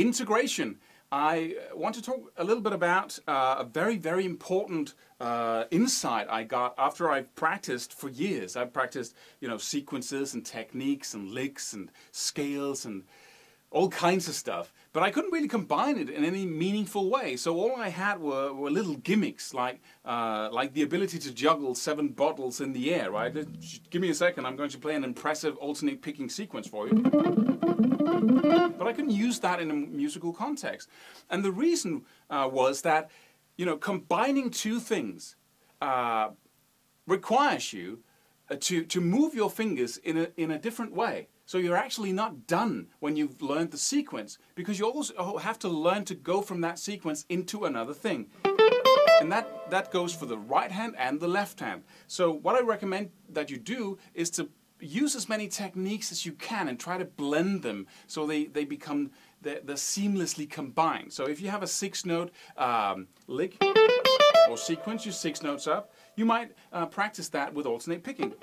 integration. I want to talk a little bit about uh, a very, very important uh, insight I got after I've practiced for years. I've practiced, you know, sequences and techniques and licks and scales and all kinds of stuff. But I couldn't really combine it in any meaningful way. So all I had were, were little gimmicks, like uh, like the ability to juggle seven bottles in the air. Right? Give me a second. I'm going to play an impressive alternate picking sequence for you. But I couldn't use that in a musical context. And the reason uh, was that, you know, combining two things uh, requires you uh, to to move your fingers in a in a different way. So you're actually not done when you've learned the sequence because you also have to learn to go from that sequence into another thing. And that, that goes for the right hand and the left hand. So what I recommend that you do is to use as many techniques as you can and try to blend them so they, they become they're, they're seamlessly combined. So if you have a six note um, lick or sequence, your six notes up, you might uh, practice that with alternate picking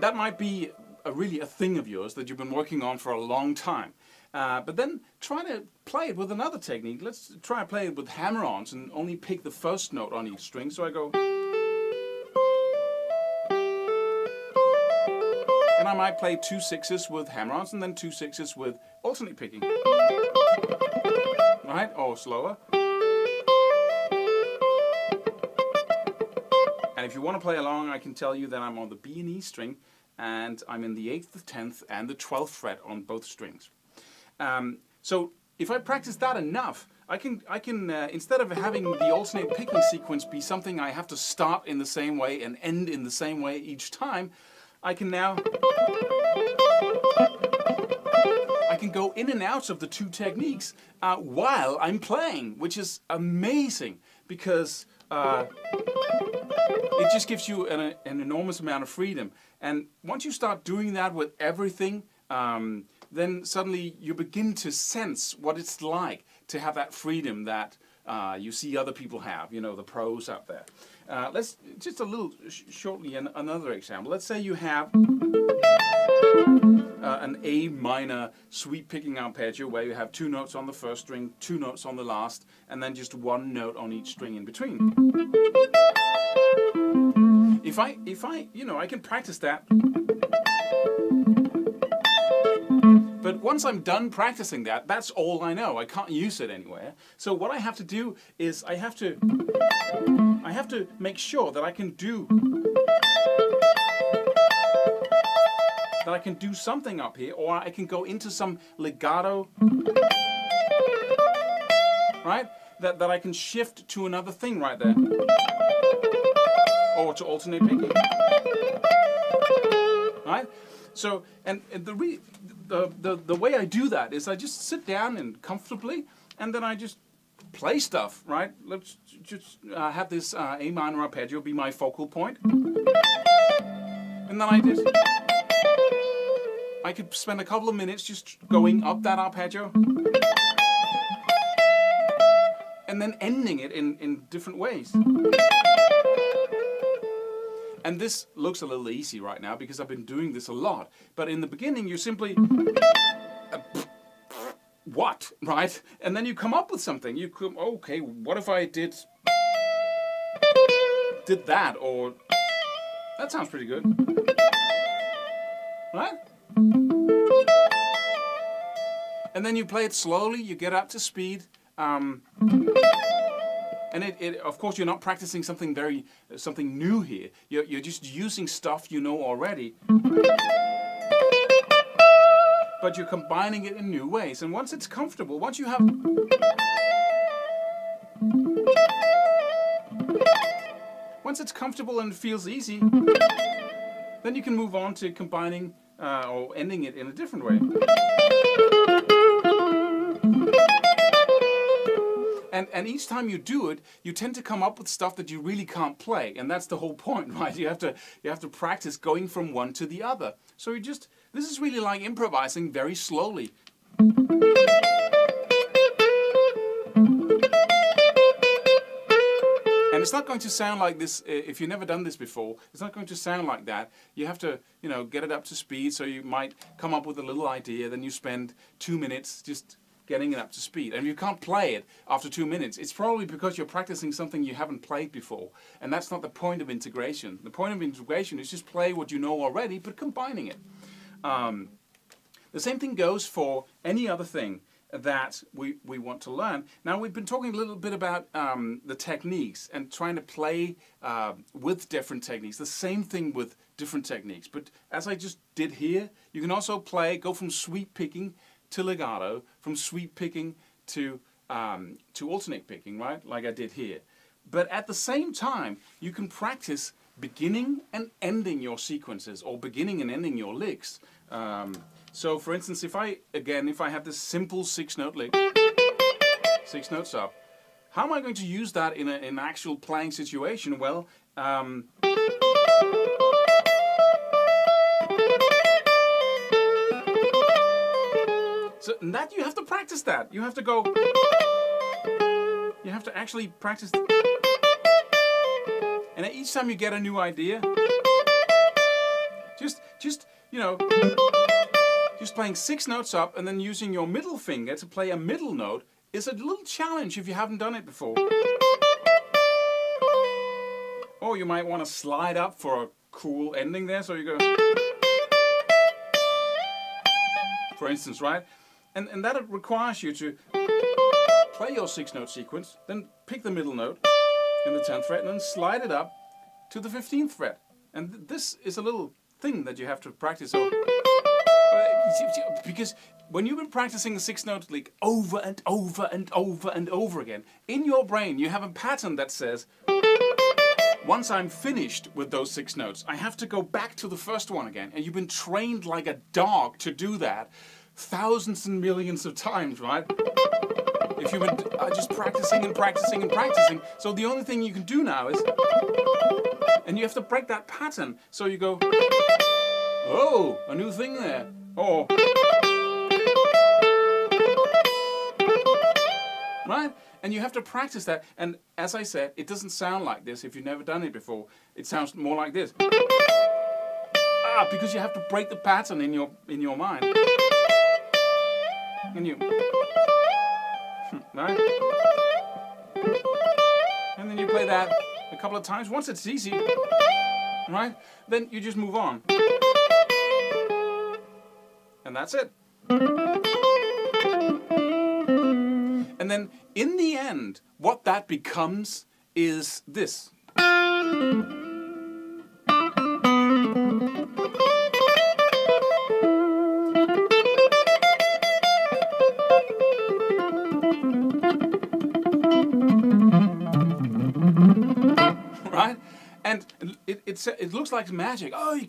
that might be a, really a thing of yours that you've been working on for a long time. Uh, but then try to play it with another technique. Let's try to play it with hammer-ons and only pick the first note on each string. So I go... And I might play two sixes with hammer-ons and then two sixes with alternate picking. Right? Or slower. And if you want to play along, I can tell you that I'm on the B and E string, and I'm in the 8th, the 10th, and the 12th fret on both strings. Um, so if I practice that enough, I can, I can uh, instead of having the alternate picking sequence be something I have to start in the same way and end in the same way each time, I can now I can go in and out of the two techniques uh, while I'm playing, which is amazing because uh, it just gives you an, an, enormous amount of freedom. And once you start doing that with everything, um, then suddenly you begin to sense what it's like to have that freedom that uh, you see other people have, you know, the pros out there. Uh, let's just a little sh shortly an, another example. Let's say you have uh, an A minor sweep picking arpeggio where you have two notes on the first string, two notes on the last, and then just one note on each string in between. If I, if I, you know, I can practice that. But once I'm done practicing that, that's all I know. I can't use it anywhere. So what I have to do is I have to, I have to make sure that I can do that I can do something up here, or I can go into some legato, right? That, that I can shift to another thing right there. Or to alternate picking. Right? So, and, and the, re, the, the, the way I do that is I just sit down and comfortably, and then I just play stuff, right? Let's just uh, have this uh, A minor arpeggio be my focal point. And then I just... I could spend a couple of minutes just going up that arpeggio and then ending it in, in different ways. And this looks a little easy right now because I've been doing this a lot. But in the beginning, you simply... Uh, what? Right? And then you come up with something. You come, okay, what if I did... Did that, or... That sounds pretty good. Right? And then you play it slowly, you get up to speed. Um, and it, it, of course, you're not practicing something very, something new here. You're, you're just using stuff you know already. But you're combining it in new ways. And once it's comfortable, once you have... Once it's comfortable and feels easy, then you can move on to combining uh, or ending it in a different way. And, and each time you do it, you tend to come up with stuff that you really can't play. And that's the whole point, right? You have to, you have to practice going from one to the other. So you just, this is really like improvising very slowly. It's not going to sound like this if you've never done this before. It's not going to sound like that. You have to, you know, get it up to speed. So you might come up with a little idea, then you spend two minutes just getting it up to speed. And if you can't play it after two minutes, it's probably because you're practicing something you haven't played before. And that's not the point of integration. The point of integration is just play what you know already, but combining it. Um, the same thing goes for any other thing that we, we want to learn. Now we've been talking a little bit about um, the techniques and trying to play uh, with different techniques. The same thing with different techniques. But as I just did here, you can also play, go from sweep picking to legato, from sweep picking to, um, to alternate picking, right? Like I did here. But at the same time, you can practice beginning and ending your sequences or beginning and ending your licks. Um, so for instance, if I, again, if I have this simple six note lick, six notes up, how am I going to use that in, a, in an actual playing situation? Well, um, so that you have to practice that. You have to go, you have to actually practice. And each time you get a new idea, just, just, you know, just playing six notes up and then using your middle finger to play a middle note is a little challenge if you haven't done it before. Or you might want to slide up for a cool ending there, so you go... For instance, right? And, and that requires you to play your six note sequence, then pick the middle note in the 10th fret and then slide it up to the 15th fret. And th this is a little thing that you have to practice. So because when you've been practicing the six note lick over and over and over and over again, in your brain you have a pattern that says, once I'm finished with those six notes, I have to go back to the first one again. And you've been trained like a dog to do that thousands and millions of times, right? If you've been uh, just practicing and practicing and practicing. So the only thing you can do now is, and you have to break that pattern. So you go, oh, a new thing there. Oh. Right? And you have to practice that. And as I said, it doesn't sound like this if you've never done it before. It sounds more like this. Ah, because you have to break the pattern in your in your mind. And you right? And then you play that a couple of times. Once it's easy, right? Then you just move on. And that's it. And then in the end, what that becomes is this. It, it, it looks like magic. Oh,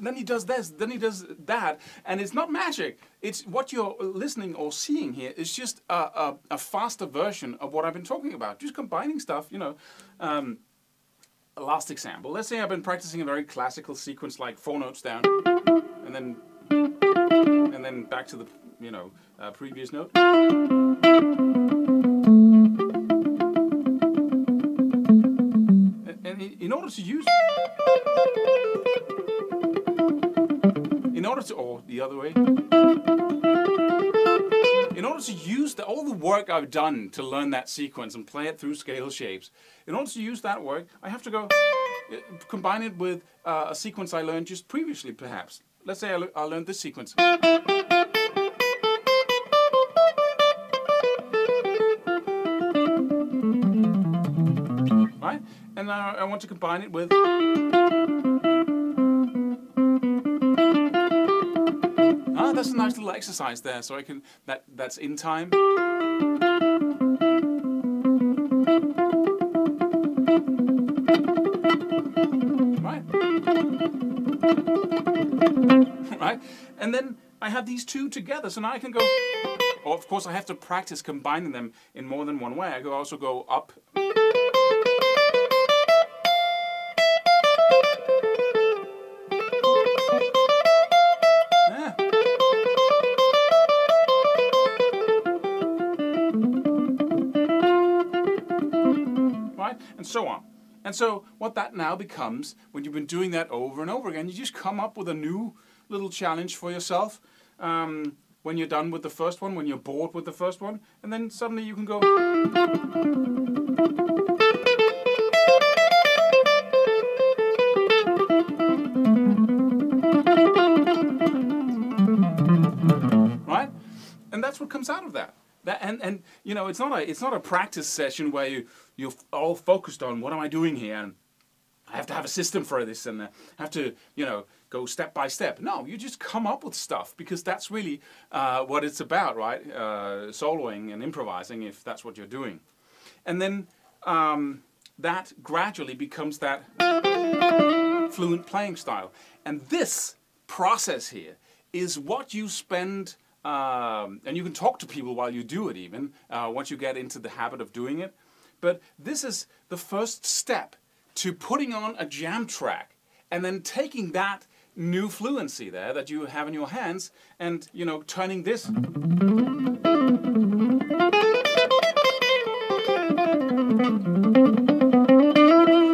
then he does this, then he does that, and it's not magic. It's what you're listening or seeing here is just a, a, a faster version of what I've been talking about. Just combining stuff, you know. Um, last example. Let's say I've been practicing a very classical sequence, like four notes down, and then and then back to the you know uh, previous note. In order to use in order to or the other way in order to use the, all the work I've done to learn that sequence and play it through scale shapes in order to use that work I have to go uh, combine it with uh, a sequence I learned just previously perhaps. Let's say I, I learned this sequence and I, I want to combine it with Ah, that's a nice little exercise there. So I can that that's in time. Right. right. And then I have these two together, so now I can go. Oh, of course, I have to practice combining them in more than one way. I could also go up. And so what that now becomes, when you've been doing that over and over again, you just come up with a new little challenge for yourself. Um, when you're done with the first one, when you're bored with the first one, and then suddenly you can go. Right? And that's what comes out of that. That, and, and you know it's not a it's not a practice session where you you're all focused on what am I doing here and I have to have a system for this and I have to you know go step by step. No, you just come up with stuff because that's really uh, what it's about, right? Uh, soloing and improvising if that's what you're doing, and then um, that gradually becomes that fluent playing style. And this process here is what you spend um, and you can talk to people while you do it even, uh, once you get into the habit of doing it. But this is the first step to putting on a jam track and then taking that new fluency there that you have in your hands and, you know, turning this.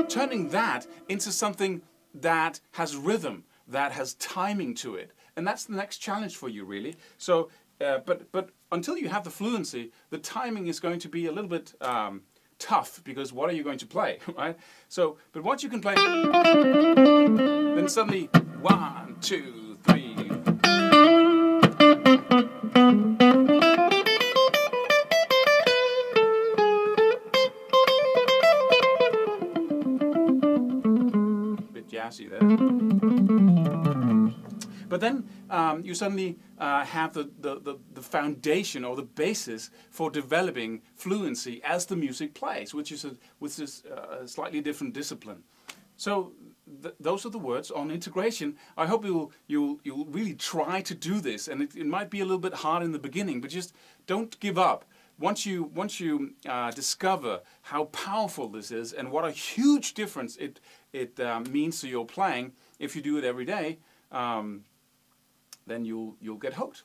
Turning that into something that has rhythm, that has timing to it, and that's the next challenge for you, really. So, uh, but but until you have the fluency, the timing is going to be a little bit um, tough because what are you going to play, right? So, but once you can play, then suddenly one, two, three. But then um, you suddenly uh, have the, the, the, the, foundation or the basis for developing fluency as the music plays, which is a, which is a slightly different discipline. So th those are the words on integration. I hope you'll, you'll, you'll really try to do this, and it, it might be a little bit hard in the beginning, but just don't give up. Once you, once you uh, discover how powerful this is and what a huge difference it, it uh, means to your playing if you do it every day, um, then you'll, you'll get hooked.